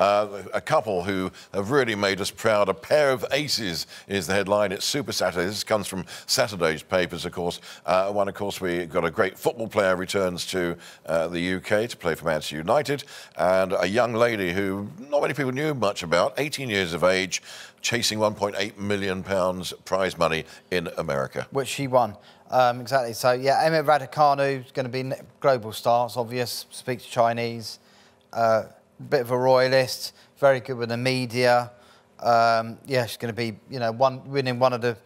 Uh, a couple who have really made us proud. A pair of aces is the headline. It's Super Saturday. This comes from Saturday's papers, of course. Uh, one, of course, we got a great football player returns to uh, the UK to play for Manchester United, and a young lady who not many people knew much about, 18 years of age, chasing 1.8 million pounds prize money in America. Which she won. Um, exactly. So, yeah, Emma Raducanu is going to be global star. It's obvious. Speaks Chinese. Uh, bit of a royalist. Very good with the media. Um, yeah, she's going to be, you know, one, winning one of the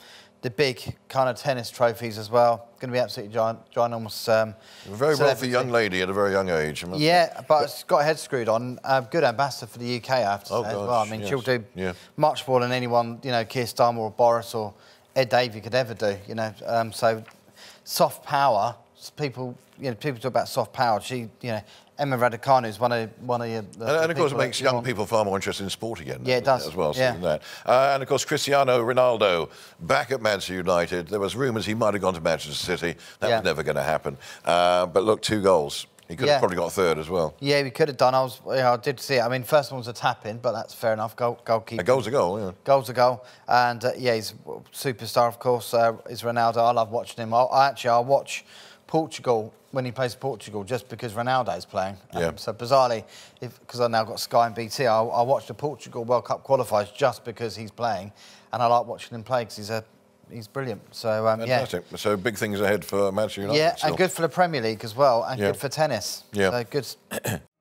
the big kind of tennis trophies as well. Going to be absolutely giant, ginormous. Um, a very wealthy young lady at a very young age. Yeah, but she's got her head screwed on. Uh, good ambassador for the UK, I have to oh, say gosh, as well. I mean, yes. she'll do yeah. much more than anyone, you know, Keir Starmer or Boris or Ed Davey could ever do. You know, um, so soft power. People, you know, people talk about soft power. She, you know, Emma Raducanu is one of one of your. The, and, and of course, it makes young people far more interested in sport again. Yeah, it does as well. Yeah. That. Uh, and of course, Cristiano Ronaldo back at Manchester United. There was rumours he might have gone to Manchester City. That yeah. was never going to happen. Uh, but look, two goals. He could yeah. have probably got a third as well. Yeah, we could have done. I was, you know, I did see it. I mean, first one was a tap in, but that's fair enough. Goal, goalkeeper. A goal's a goal, yeah. Goal's a goal, and uh, yeah, he's a superstar, of course. Uh, is Ronaldo? I love watching him. I, I actually, I watch Portugal when he plays Portugal just because Ronaldo is playing. Um, yeah. So bizarrely, because I've now got Sky and BT, I, I watch the Portugal World Cup qualifiers just because he's playing, and I like watching him play because he's a he's brilliant. So um, Fantastic. yeah. So big things ahead for Manchester United. Yeah, still. and good for the Premier League as well, and yeah. good for tennis. Yeah. So good.